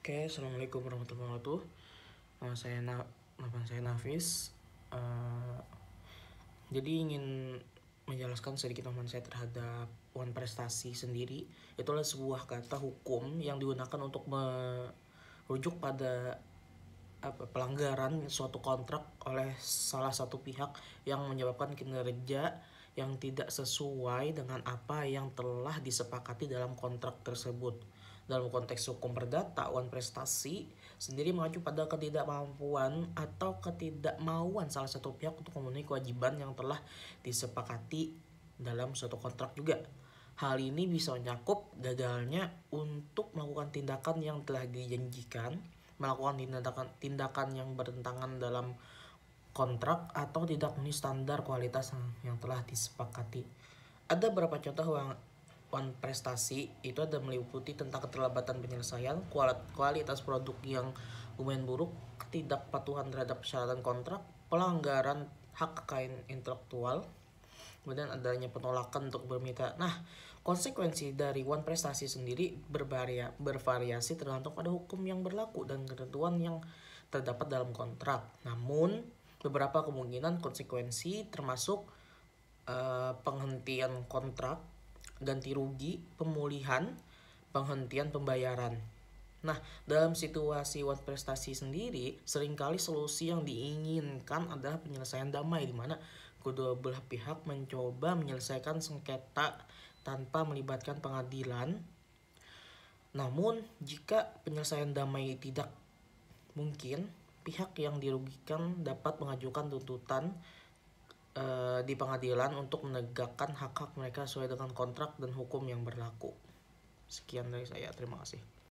Oke, assalamualaikum warahmatullahi wabarakatuh. Nama saya Na nama saya Nafis. Uh, jadi ingin menjelaskan sedikit teman saya terhadap wan prestasi sendiri. Itulah sebuah kata hukum yang digunakan untuk merujuk pada apa pelanggaran suatu kontrak oleh salah satu pihak yang menyebabkan kinerja yang tidak sesuai dengan apa yang telah disepakati dalam kontrak tersebut dalam konteks hukum perdata, wan prestasi sendiri mengacu pada ketidakmampuan atau ketidakmauan salah satu pihak untuk memenuhi kewajiban yang telah disepakati dalam suatu kontrak juga. Hal ini bisa menyakup gagalnya untuk melakukan tindakan yang telah dijanjikan, melakukan tindakan tindakan yang bertentangan dalam kontrak atau tidak memenuhi standar kualitas yang telah disepakati. Ada beberapa contoh yang One prestasi itu ada meliputi tentang keterlambatan penyelesaian, kualitas produk yang lumayan buruk, ketidakpatuhan terhadap persyaratan kontrak, pelanggaran hak kekayaan intelektual, kemudian adanya penolakan untuk bermitra. Nah, konsekuensi dari one prestasi sendiri bervaria, bervariasi tergantung pada hukum yang berlaku dan ketentuan yang terdapat dalam kontrak. Namun, beberapa kemungkinan konsekuensi termasuk uh, penghentian kontrak ganti rugi, pemulihan, penghentian pembayaran. Nah, dalam situasi wat prestasi sendiri, sering kali solusi yang diinginkan adalah penyelesaian damai di mana kedua belah pihak mencoba menyelesaikan sengketa tanpa melibatkan pengadilan. Namun, jika penyelesaian damai tidak mungkin, pihak yang dirugikan dapat mengajukan tuntutan uh, di pengadilan untuk menegakkan hak-hak mereka sesuai dengan kontrak dan hukum yang berlaku. Sekian dari saya, terima kasih.